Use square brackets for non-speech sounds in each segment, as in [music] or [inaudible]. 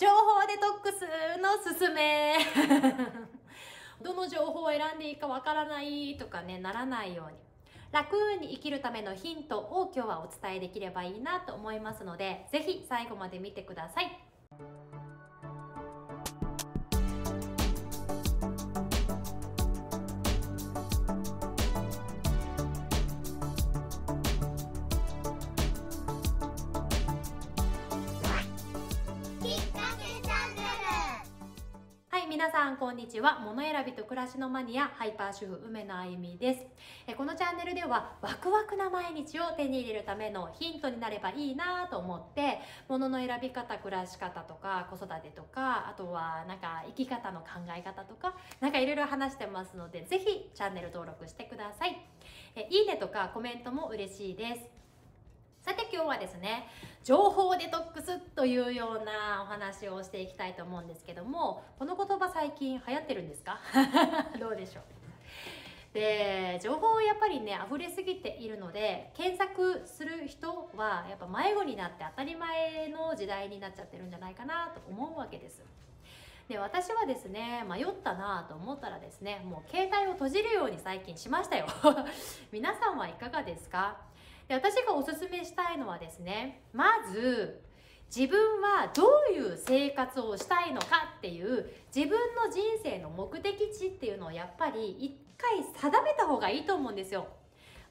情報デトックスのすすめ。[laughs] どの情報を選んでいいかわからないとかねならないように。楽に生きるためのヒントを今日はお伝えできればいいなと思いますので是非最後まで見てください。皆さんこんにちは。物選びと暮らしのマニアハイパー主婦梅野あゆみです。えこのチャンネルではワクワクな毎日を手に入れるためのヒントになればいいなと思って物の選び方暮らし方とか子育てとかあとはなんか生き方の考え方とかなんかいろいろ話してますのでぜひチャンネル登録してください。えいいねとかコメントも嬉しいです。さて今日はですね情報デトックスというようなお話をしていきたいと思うんですけどもこの言葉最近流行ってるんですか？[laughs] どうでしょう？で情報やっぱりね溢れすぎているので検索する人はやっぱ迷子になって当たり前の時代になっちゃってるんじゃないかなと思うわけです。で私はですね迷ったなと思ったらですねもう携帯を閉じるように最近しましたよ。[laughs] 皆さんはいかがですか？で私がおすすめしたいのはですねまず自分はどういう生活をしたいのかっていう自分の人生の目的地っていうのをやっぱり一回定めた方がいいと思うんですよ。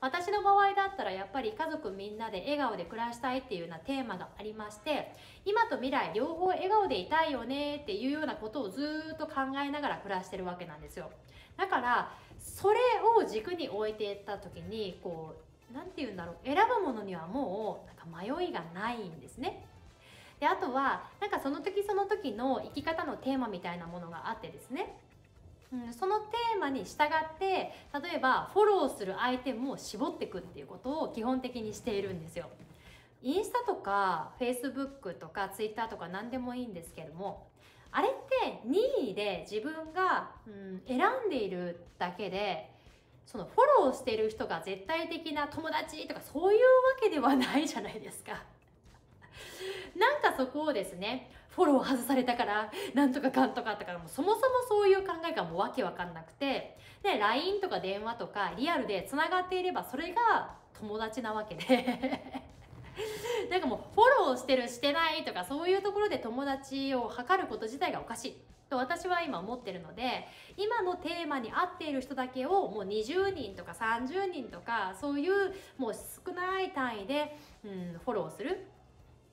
私の場合だったらやっぱり家族みんなで笑顔で暮らしたいっていうようなテーマがありまして今と未来両方笑顔でいたいよねっていうようなことをずっと考えながら暮らしてるわけなんですよ。だからそれを軸に置いていった時にこう何て言うんだろう選ぶものにはもうなんか迷いがないんですね。であとはなんかその時その時の生き方のテーマみたいなものがあってですねうん、そのテーマに従って例えばフォローする相手も絞っていくっていうことを基本的にしているんですよ。インスタとかフェイスブックとかツイッターとか何でもいいんですけどもあれって任意で自分が、うん、選んでいるだけでそのフォローしてる人が絶対的な友達とかそういうわけではないじゃないですか。[laughs] なんかそこをですね、フォロー外されたから、なんとかかんとかとか、もそもそもそういう考えがもうわけわかんなくて、で、LINE とか電話とかリアルで繋がっていればそれが友達なわけで [laughs] なんかもうしてるしてないとかそういうところで友達を測ること自体がおかしい。と私は今思ってるので今のテーマに合っている人だけをもう20人とか30人とかそういうもう少ない単位で、うん、フォローする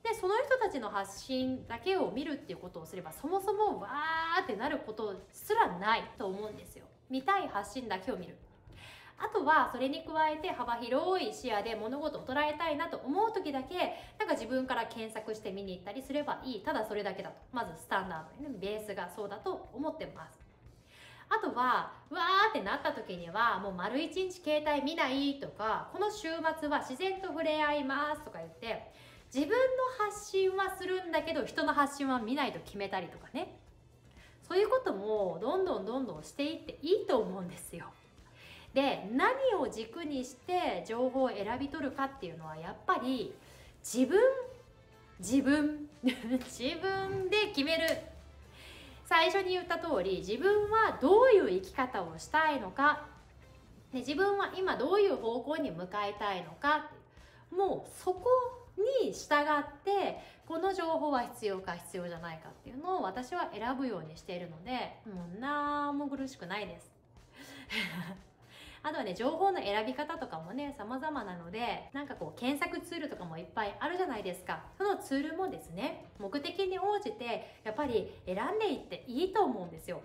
でその人たちの発信だけを見るっていうことをすればそもそもわーってなることすらないと思うんですよ見たい発信だけを見るあとはそれに加えて幅広い視野で物事を捉えたいなと思う時だけなんか自分から検索して見に行ったりすればいいただそれだけだとまずスタンダード、ね、ベースがそうだと思ってますあとは、うわーってなった時には、もう丸一日携帯見ないとか、この週末は自然と触れ合いますとか言って、自分の発信はするんだけど、人の発信は見ないと決めたりとかね。そういうことも、どんどんどんどんしていっていいと思うんですよ。で何を軸にして情報を選び取るかっていうのはやっぱり自分？自分？[laughs] 自分で決める。最初に言った通り自分はどういう生き方をしたいのか。で自分は今どういう方向に向かいたいのか。もうそこに従ってこの情報は必要か必要じゃないかっていうのを私は選ぶようにしているのでもう何も苦しくないです。あとはね、情報の選び方とかもね、様々なので、なんかこう、検索ツールとかもいっぱいあるじゃないですか。そのツールもですね、目的に応じて、やっぱり選んでいっていいと思うんですよ。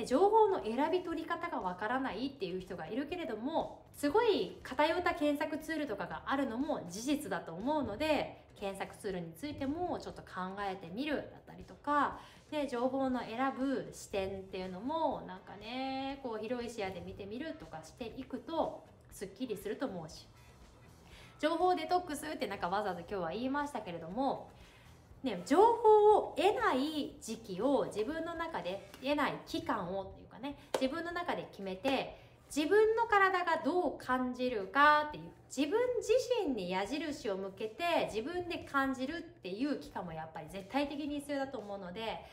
で情報の選び取り方がわからないっていう人がいるけれどもすごい偏った検索ツールとかがあるのも事実だと思うので検索ツールについてもちょっと考えてみるだったりとかで情報の選ぶ視点っていうのもなんかねこう広い視野で見てみるとかしていくとすっきりすると思うし。情報デトックスってなんかわざわざ今日は言いましたけれどもね、情報を得ない時期を自分の中で得ない期間をっていうかね自分の中で決めて自分の体がどう感じるかっていう自分自身に矢印を向けて自分で感じるっていう期間もやっぱり絶対的に必要だと思うので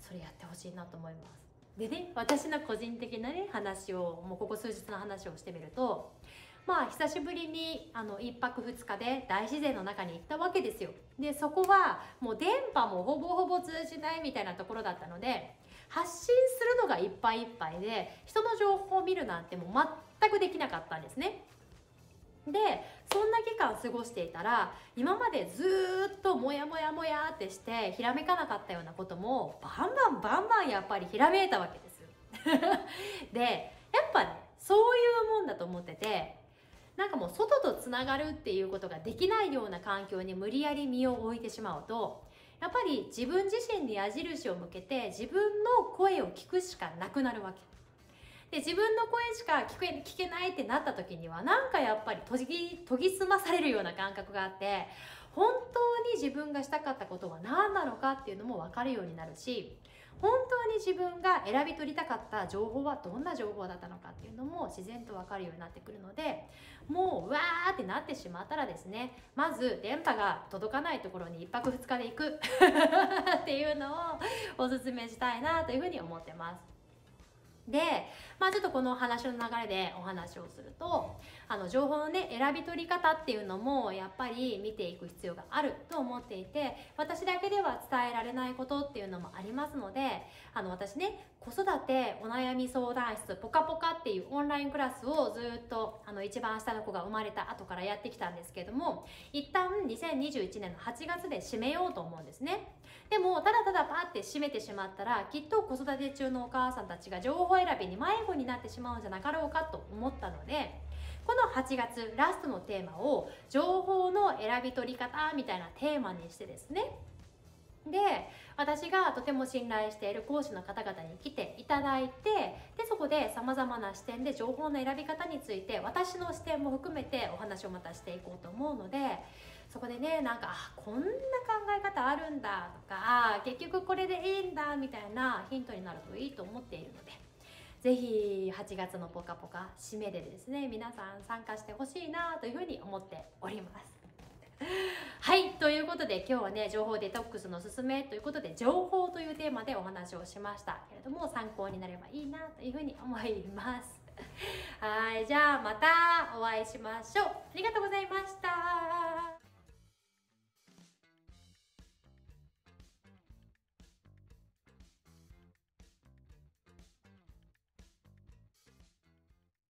それやってほしいなと思います。でね私の個人的なね話をもうここ数日の話をしてみるとまあ久しぶりにあの1泊2日で大自然の中に行ったわけですよ。でそこはもう電波もほぼほぼ通じないみたいなところだったので発信するのがいっぱいいっぱいで人の情報を見るなんてもう全くできなかったんですね。でそんな期間過ごしていたら今までずっとモヤモヤモヤってしてひらめかなかったようなこともバンバンバンバンやっぱりひらめいたわけです [laughs] でやっぱねそういうもんだと思っててなんかもう外とつながるっていうことができないような環境に無理やり身を置いてしまうとやっぱり自分自身に矢印を向けて自分の声を聞くしかなくなるわけ。で自分の声しか聞け聞けないってなった時にはなんかやっぱり研ぎ研ぎ澄まされるような感覚があって本当に自分がしたかったことは何なのかっていうのも分かるようになるし本当に自分が選び取りたかった情報はどんな情報だったのかっていうのも自然と分かるようになってくるのでもううわーってなってしまったらですねまず電波が届かないところに1泊2日で行く [laughs] っていうのをおすすめしたいなというふうに思ってます。で、まあ、ちょっとこの話の流れでお話をするとあの情報のね選び取り方っていうのもやっぱり見ていく必要があると思っていて私だけでは伝えられないことっていうのもありますのであの私ね子育てお悩み相談室ポカポカっていうオンラインクラスをずっとあの一番下の子が生まれた後からやってきたんですけども一旦2021年の8月で締めようと思うんですね。でもただただパって締めてしまったらきっと子育て中のお母さんたちが情報選びに迷子になってしまうんじゃなかろうかと思ったので8月ラストのテーマを情報の選び取り方みたいなテーマにしてですねで私がとても信頼している講師の方々に来ていただいてでそこでさまざまな視点で情報の選び方について私の視点も含めてお話をまたしていこうと思うのでそこでねなんかあこんな考え方あるんだとか結局これでいいんだみたいなヒントになるといいと思っているので。ぜひ8月のぽかぽか締めでですね皆さん参加してほしいなというふうに思っております。[laughs] はいということで今日はね情報デトックスのすすめということで情報というテーマでお話をしましたけれども参考になればいいなというふうに思います。[laughs] はいじゃあまたお会いしましょう。ありがとうございました。